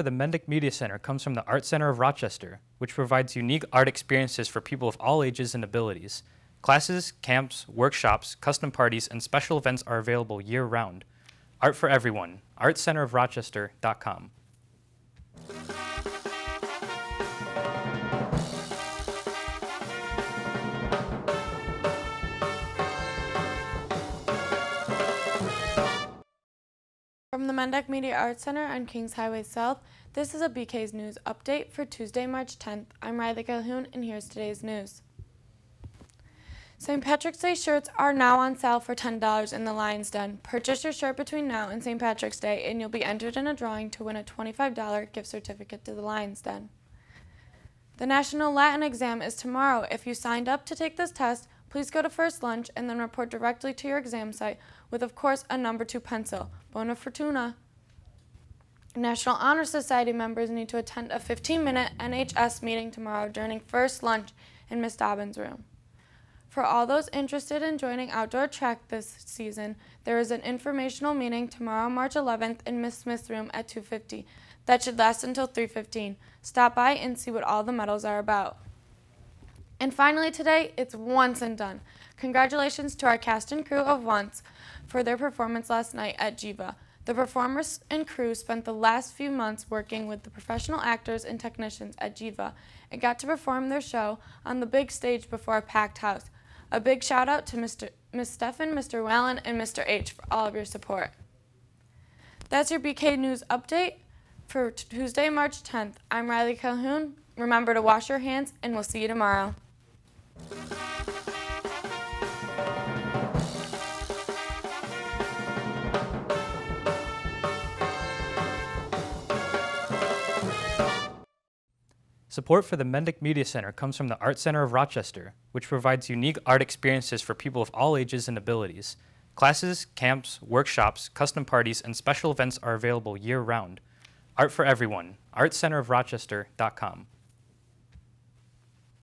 for the Mendick Media Center comes from the Art Center of Rochester, which provides unique art experiences for people of all ages and abilities. Classes, camps, workshops, custom parties, and special events are available year round. Art for everyone, artcenterofrochester.com. From the Mendick Media Arts Center on Kings Highway South, this is a BK's News update for Tuesday, March 10th. I'm Riley Calhoun, and here's today's news. St. Patrick's Day shirts are now on sale for $10 in the Lions Den. Purchase your shirt between now and St. Patrick's Day, and you'll be entered in a drawing to win a $25 gift certificate to the Lions Den. The National Latin exam is tomorrow. If you signed up to take this test, please go to First Lunch and then report directly to your exam site with, of course, a number two pencil. Bona Fortuna. National Honor Society members need to attend a 15-minute NHS meeting tomorrow during first lunch in Miss Dobbins' room. For all those interested in joining outdoor track this season, there is an informational meeting tomorrow, March 11th in Miss Smith's room at 2.50. That should last until 3.15. Stop by and see what all the medals are about. And finally today, it's Once and Done. Congratulations to our cast and crew of Once for their performance last night at Geva. The performers and crew spent the last few months working with the professional actors and technicians at Geva and got to perform their show on the big stage before a packed house. A big shout out to Mr. Ms. Stefan, Mr. Whalen, and Mr. H for all of your support. That's your BK News update for Tuesday, March 10th. I'm Riley Calhoun. Remember to wash your hands, and we'll see you tomorrow. Support for the Mendick Media Center comes from the Art Center of Rochester, which provides unique art experiences for people of all ages and abilities. Classes, camps, workshops, custom parties, and special events are available year round. Art for everyone, artcenterofrochester.com.